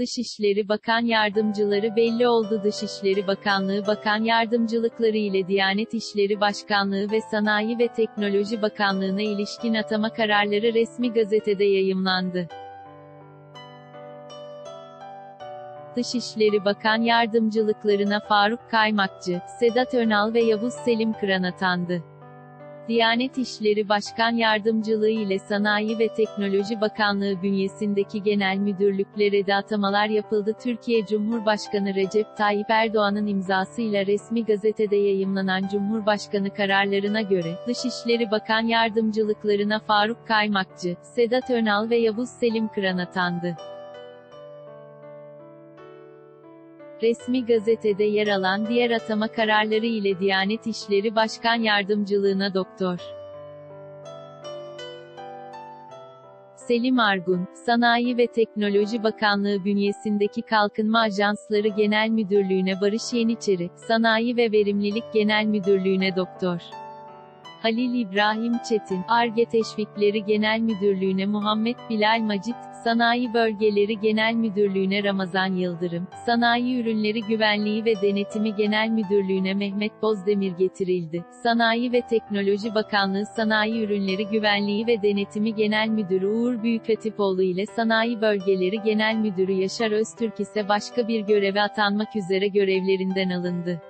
Dışişleri Bakan Yardımcıları belli oldu Dışişleri Bakanlığı Bakan Yardımcılıkları ile Diyanet İşleri Başkanlığı ve Sanayi ve Teknoloji Bakanlığı'na ilişkin atama kararları resmi gazetede yayımlandı. Dışişleri Bakan Yardımcılıklarına Faruk Kaymakçı, Sedat Önal ve Yavuz Selim Kıran atandı. Diyanet İşleri Başkan Yardımcılığı ile Sanayi ve Teknoloji Bakanlığı bünyesindeki genel müdürlüklere de atamalar yapıldı. Türkiye Cumhurbaşkanı Recep Tayyip Erdoğan'ın imzasıyla resmi gazetede yayımlanan Cumhurbaşkanı kararlarına göre, Dışişleri Bakan Yardımcılıklarına Faruk Kaymakçı, Sedat Önal ve Yavuz Selim Kıran atandı. Resmi gazetede yer alan diğer atama kararları ile Diyanet İşleri Başkan Yardımcılığına Doktor. Selim Argun, Sanayi ve Teknoloji Bakanlığı bünyesindeki Kalkınma Ajansları Genel Müdürlüğü'ne Barış Yeniçeri, Sanayi ve Verimlilik Genel Müdürlüğü'ne Doktor. Halil İbrahim Çetin, ARGE Teşvikleri Genel Müdürlüğü'ne Muhammed Bilal Macit, Sanayi Bölgeleri Genel Müdürlüğü'ne Ramazan Yıldırım, Sanayi Ürünleri Güvenliği ve Denetimi Genel Müdürlüğü'ne Mehmet Bozdemir getirildi. Sanayi ve Teknoloji Bakanlığı Sanayi Ürünleri Güvenliği ve Denetimi Genel Müdürü Uğur Büyükatipoğlu ile Sanayi Bölgeleri Genel Müdürü Yaşar Öztürk ise başka bir göreve atanmak üzere görevlerinden alındı.